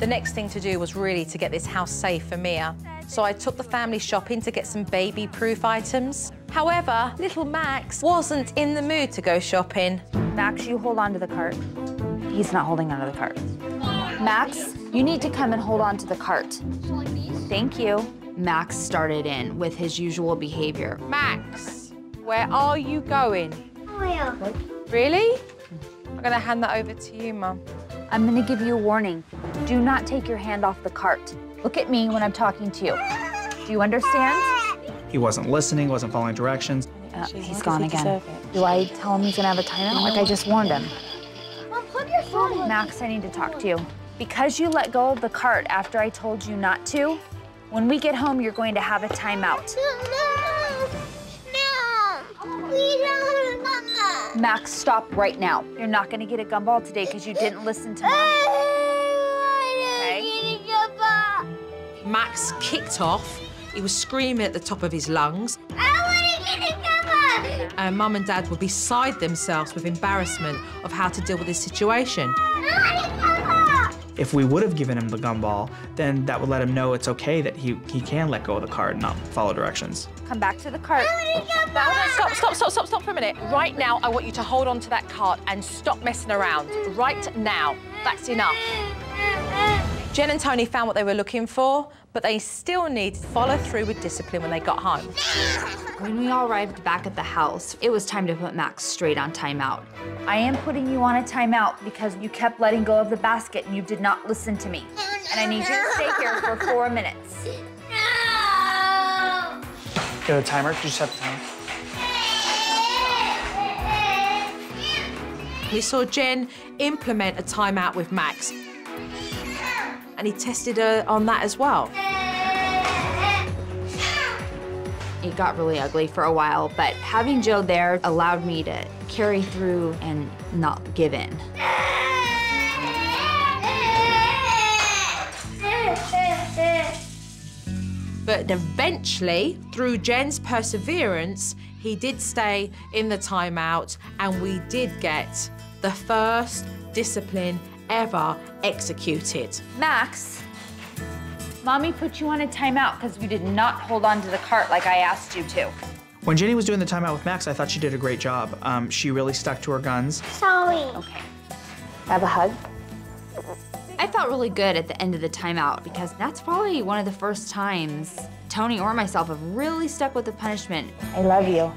The next thing to do was really to get this house safe for Mia. So I took the family shopping to get some baby-proof items. However, little Max wasn't in the mood to go shopping. Max, you hold on to the cart. He's not holding on to the cart. Max, you need to come and hold on to the cart. Thank you. Max started in with his usual behavior. Max, where are you going? Really? I'm gonna hand that over to you, Mum. I'm gonna give you a warning. Do not take your hand off the cart. Look at me when I'm talking to you. Do you understand? He wasn't listening, wasn't following directions. Uh, he's gone again. Do I tell him he's gonna have a timeout? Like I just warned him. Mom, plug your phone. Max, I need to talk to you. Because you let go of the cart after I told you not to, when we get home, you're going to have a timeout. No, no, we don't, Mama. Max, stop right now. You're not gonna get a gumball today because you didn't listen to me. Max kicked off. He was screaming at the top of his lungs. I want a gumball. And Mum and Dad were beside themselves with embarrassment of how to deal with this situation. I want a gumball. If we would have given him the gumball, then that would let him know it's okay that he, he can let go of the cart and not follow directions. Come back to the cart. Stop, stop, stop, stop, stop for a minute. Right now, I want you to hold on to that cart and stop messing around. Right now. That's enough. Jen and Tony found what they were looking for, but they still need to follow through with discipline when they got home. When we all arrived back at the house, it was time to put Max straight on timeout. I am putting you on a timeout because you kept letting go of the basket and you did not listen to me. And I need you to stay here for four minutes. No. Get a timer? Did you set the timer? We saw Jen implement a timeout with Max. And he tested her on that as well. It got really ugly for a while, but having Jo there allowed me to carry through and not give in. But eventually, through Jen's perseverance, he did stay in the timeout and we did get the first discipline ever executed. Max, Mommy put you on a timeout because you did not hold on to the cart like I asked you to. When Jenny was doing the timeout with Max, I thought she did a great job. Um, she really stuck to her guns. Sorry. Okay. Have a hug? I felt really good at the end of the timeout because that's probably one of the first times Tony or myself have really stuck with the punishment. I love you.